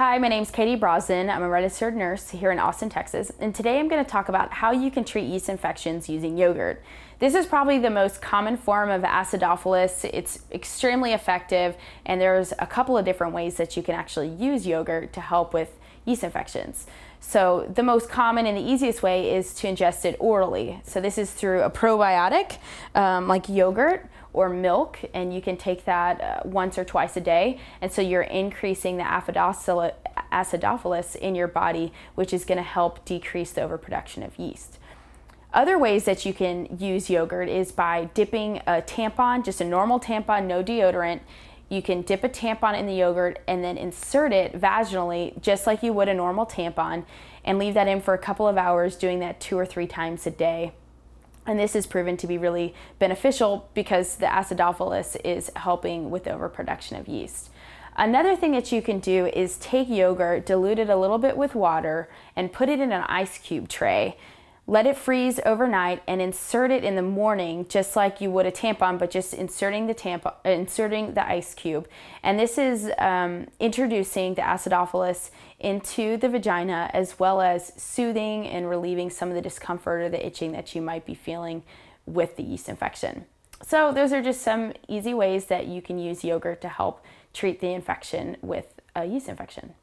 Hi, my name is Kayti Brosnan. I'm a registered nurse here in Austin, Texas, and today I'm going to talk about how you can treat yeast infections using yogurt. This is probably the most common form of acidophilus. It's extremely effective, and there's a couple of different ways that you can actually use yogurt to help with yeast infections. So the most common and the easiest way is to ingest it orally. So this is through a probiotic um, like yogurt or milk, and you can take that uh, once or twice a day. And so you're increasing the acidophilus in your body, which is going to help decrease the overproduction of yeast. Other ways that you can use yogurt is by dipping a tampon, just a normal tampon, no deodorant, you can dip a tampon in the yogurt and then insert it vaginally just like you would a normal tampon and leave that in for a couple of hours doing that two or three times a day. And this is proven to be really beneficial because the acidophilus is helping with overproduction of yeast. Another thing that you can do is take yogurt, dilute it a little bit with water, and put it in an ice cube tray let it freeze overnight and insert it in the morning just like you would a tampon but just inserting the tampon inserting the ice cube. And this is um, introducing the acidophilus into the vagina as well as soothing and relieving some of the discomfort or the itching that you might be feeling with the yeast infection. So those are just some easy ways that you can use yogurt to help treat the infection with a yeast infection